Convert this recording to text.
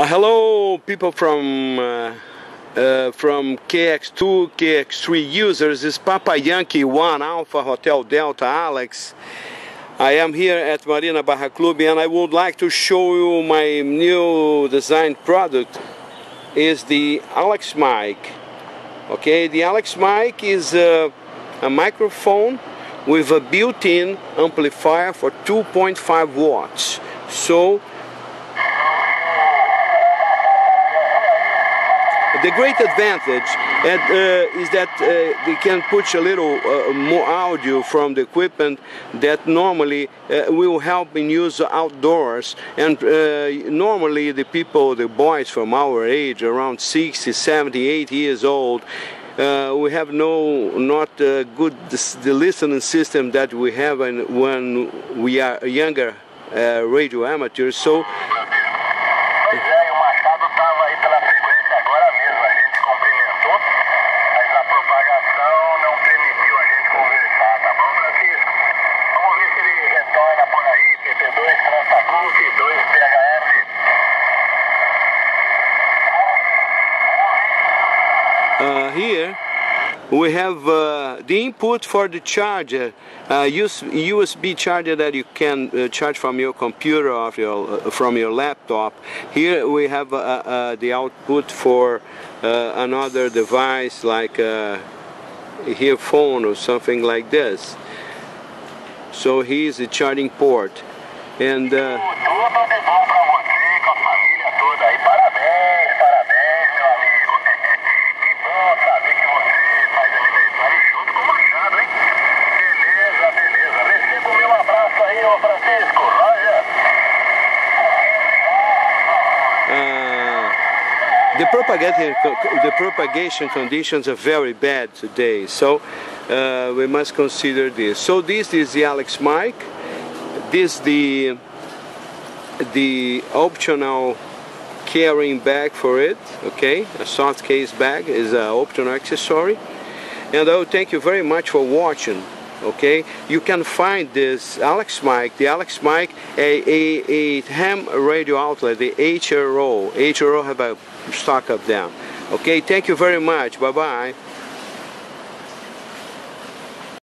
Uh, hello, people from uh, uh, from KX2, KX3 users. This is Papa Yankee 1 Alpha Hotel Delta Alex. I am here at Marina Barra Club and I would like to show you my new design product is the Alex mic. Okay, the Alex mic is a, a microphone with a built-in amplifier for 2.5 watts. So The great advantage at, uh, is that uh, they can put a little uh, more audio from the equipment that normally uh, will help in use outdoors. And uh, normally the people, the boys from our age, around 60, 70, 80 years old, uh, we have no not uh, good the listening system that we have when we are younger uh, radio amateurs. So Uh, here we have uh, the input for the charger, uh, USB charger that you can uh, charge from your computer or your, uh, from your laptop. Here we have uh, uh, the output for another device like a earphone or something like this. So here's the charging port. And the propagation the propagation conditions are very bad today so uh, we must consider this. So this is the Alex mic this the the optional carrying bag for it okay? A soft case bag is an optional accessory. And I will thank you very much for watching okay? You can find this Alex mic the Alex mic a, a, a ham radio outlet the HRO HRO have a stock of them. Okay thank you very much. Bye bye